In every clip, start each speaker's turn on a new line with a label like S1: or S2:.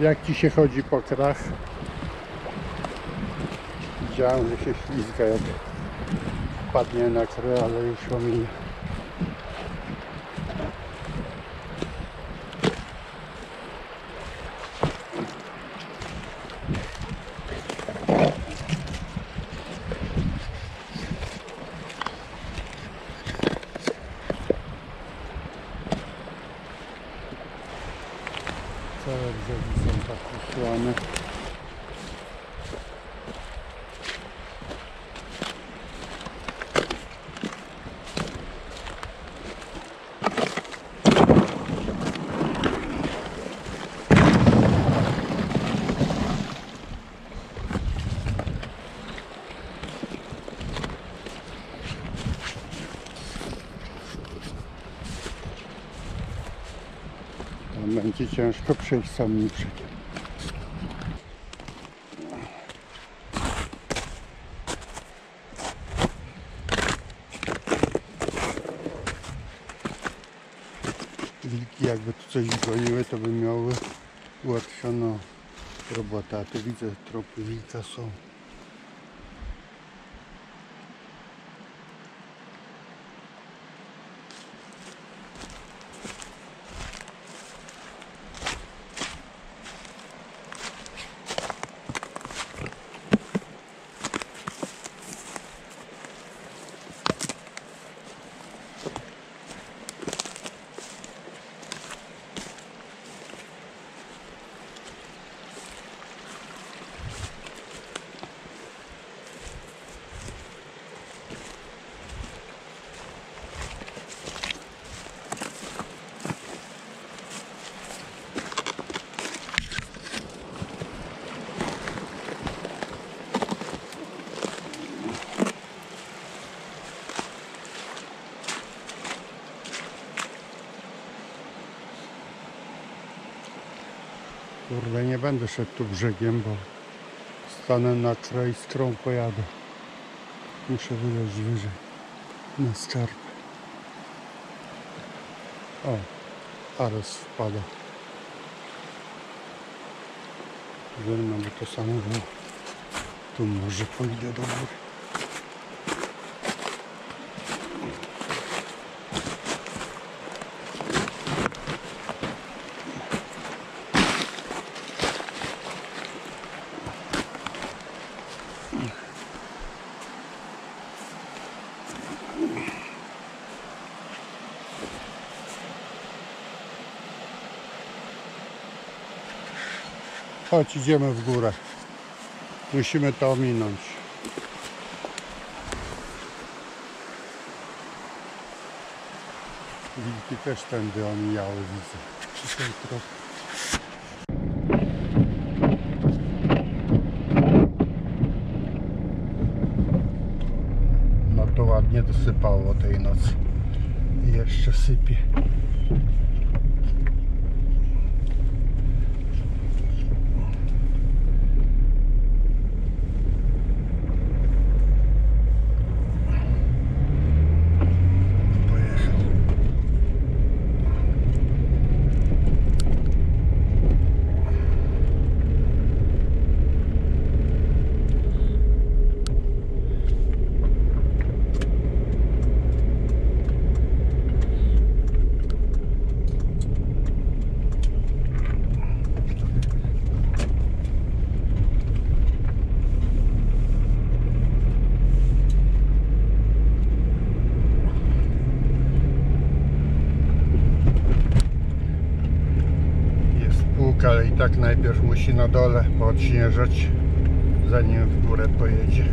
S1: Jak ci się chodzi po krach? Widziałem, że się ślizga jak padnie na krę, ale już ominie. Całe brzegi są tak. Ciężko przejść brzegiem. Wilki jakby tu coś goniły, to by miały ułatwioną robotę. A tu widzę tropy wilka są. Kurde, nie będę szedł tu brzegiem, bo stanę na kraj skrą pojadę. Muszę wyleć wyżej na skarpę. O, Ares wpada. Wiem, bo to samo było. Tu może pójdę do góry. Chodź, idziemy w górę. Musimy to ominąć. Wilki też tędy omijały, widzę. No to ładnie dosypało tej nocy. I jeszcze sypie. Pojechał. Jest pług, ale i tak najpierw musi na dole podśnieżać, zanim w górę pojedzie.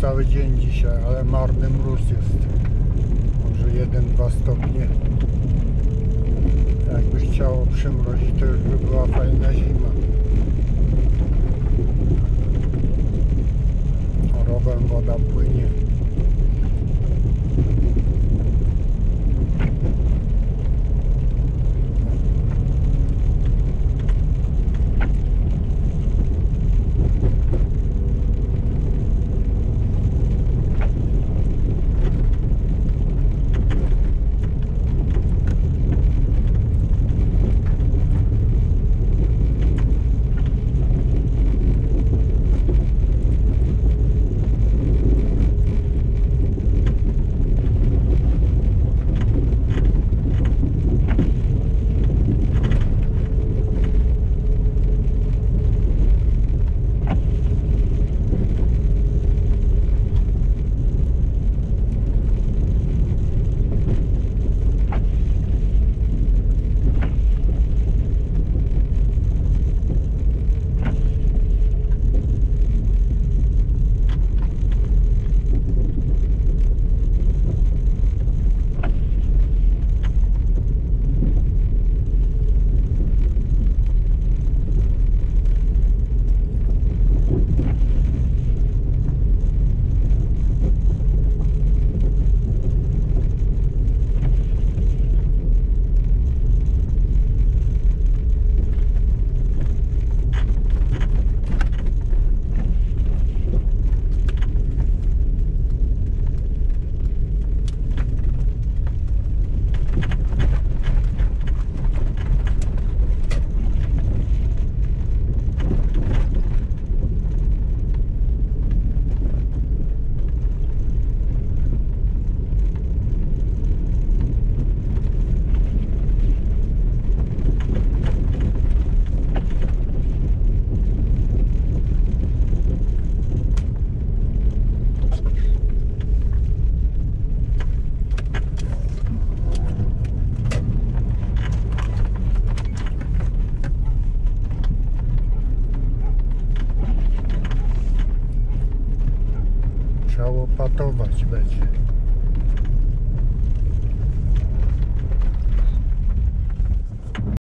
S1: Cały dzień dzisiaj, ale marny mróz jest. Może 1-2 stopnie. Jakby chciało przymrozić, to już by była fajna zima.